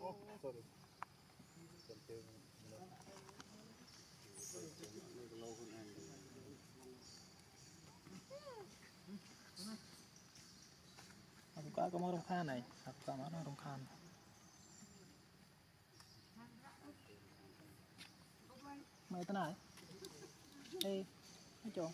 Oh, sorry. Có có món rong khan này, thật có món rong khan. Mày tên này? đi, nó chồng.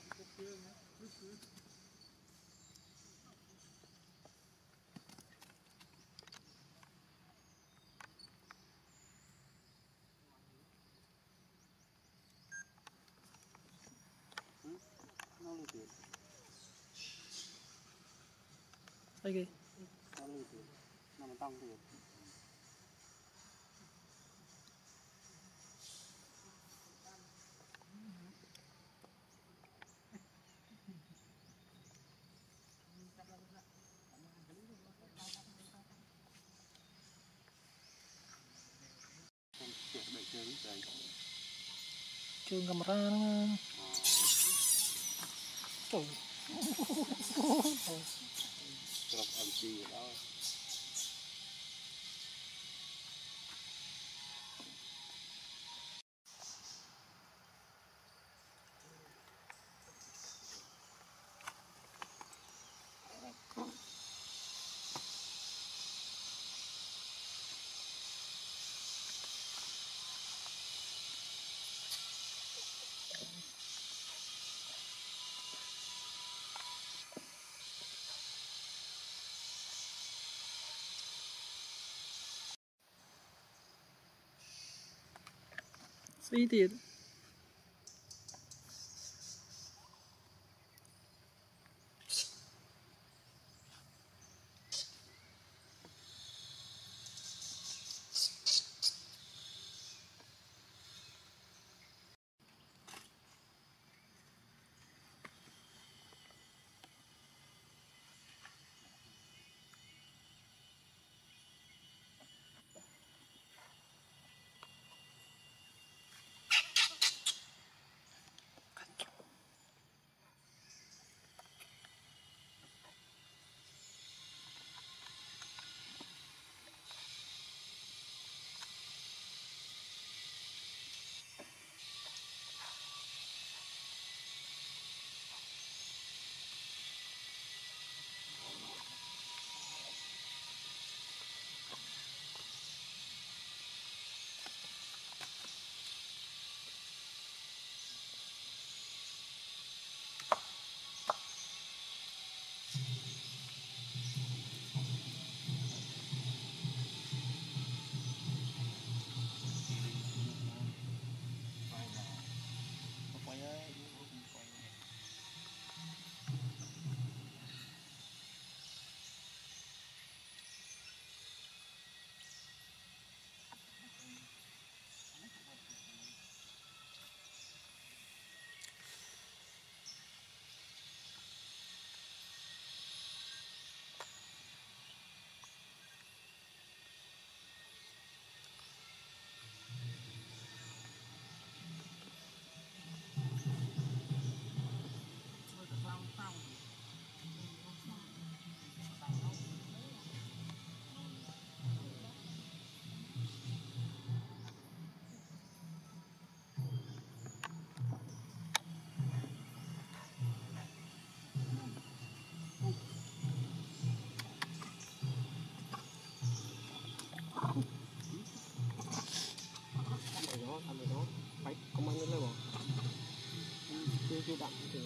Lagi. Nama tang tu. chương camera nó. Oh. sarap ang tingin. Ah. 非得 juta gitu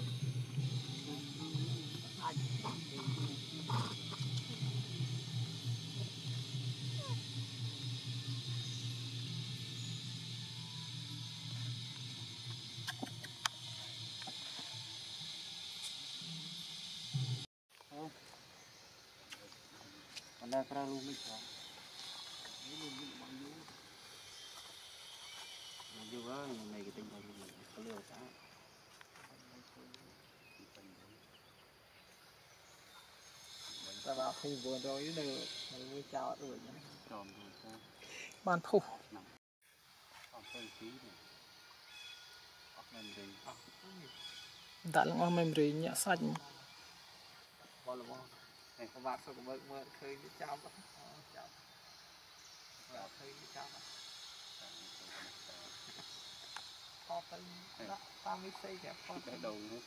terlalu bisa. Ya. Ini juga yang naik tinggal di Kalau តែបើ2400នៅមើលចោតរួចចំបានធុះអត់ទៅទីអត់ memory អត់ដាក់ឡើងអស់ memory ញាក់សាច់បលបងតែក្បាត់សុខមើលមើលឃើញចាប់ចាប់ចាប់ឃើញចាប់អត់ទៅដាក់តាមវិស័យចាប់ផុតទៅដងហ្នឹង